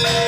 Yeah.